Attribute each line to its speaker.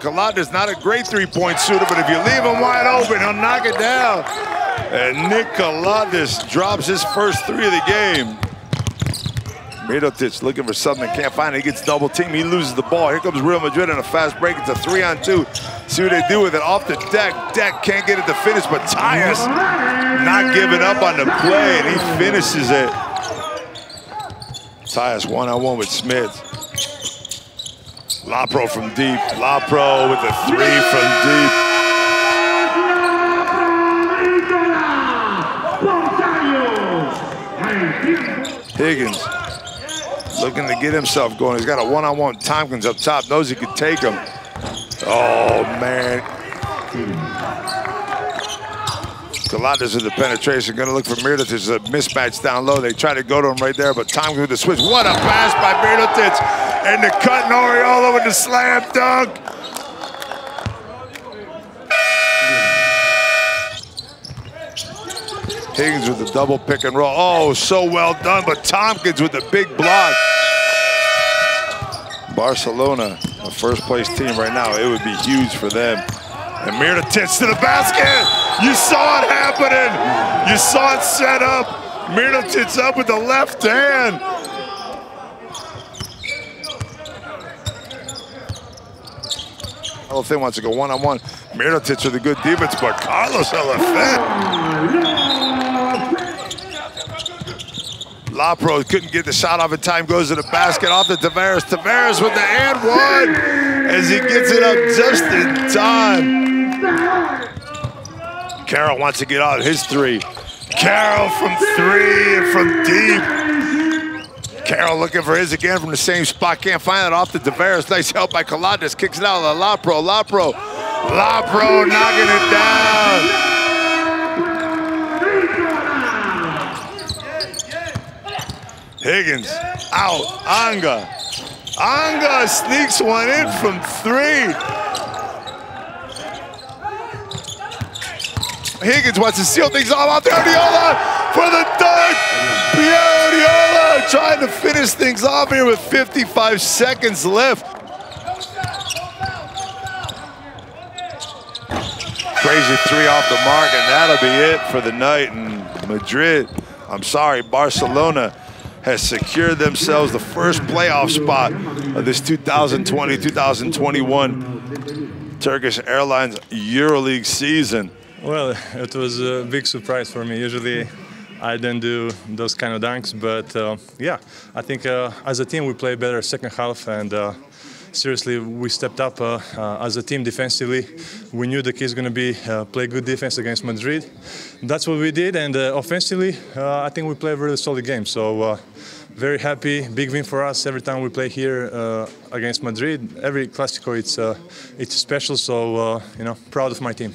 Speaker 1: Calathes not a great three-point shooter, but if you leave him wide open, he'll knock it down. And Nick drops his first three of the game. Mirotic looking for something, can't find it. He gets double team, he loses the ball. Here comes Real Madrid on a fast break. It's a three on two. See what they do with it off the deck. Deck can't get it to finish, but Tyus not giving up on the play, and he finishes it. Tyus one-on-one with Smits. Lapro from deep. Lapro with a three from deep. Higgins looking to get himself going. He's got a one-on-one. -on -one. Thompkins up top, knows he could take him. Oh, man. Calathes with the penetration, gonna look for Mirotic. There's a mismatch down low. They try to go to him right there, but Tom with the switch. What a pass by Mirotic. And the cut Oriola with the slam dunk. Higgins with the double pick and roll. Oh, so well done, but Thompkins with the big block. Barcelona, a first place team right now, it would be huge for them. And Mirotic to the basket. You saw it happening. You saw it set up. Mirotic up with the left hand. Thing wants to go one-on-one. -on -one. With a good defense, but Carlos Elefant Lapro couldn't get the shot off in time, goes to the basket, off to Tavares. Tavares with the and one as he gets it up just in time. Carroll wants to get out his three. Carroll from three and from deep. Carroll looking for his again from the same spot. Can't find it off the Tavares. Nice help by Calathes. Kicks it out to Lapro. Lapro. Lapro knocking it down. Higgins out. Hanga. Hanga sneaks one in from three. Higgins wants to seal things off out there. Oriola for the dunk. Pierre Oriola trying to finish things off here with 55 seconds left. Crazy three off the mark, and that'll be it for the night in Madrid. I'm sorry, Barcelona has secured themselves the first playoff spot of this 2020-2021 Turkish Airlines EuroLeague season.
Speaker 2: Well, it was a big surprise for me. Usually I don't do those kind of dunks, but uh, yeah, I think uh, as a team we played better second half and uh, seriously, we stepped up uh, uh, as a team defensively. We knew the kids going to be uh, play good defense against Madrid. That's what we did, and offensively, I think we played a really solid game. So very happy, big win for us every time we play here against Madrid. Every Clasico, it's it's special. So you know, proud of my team.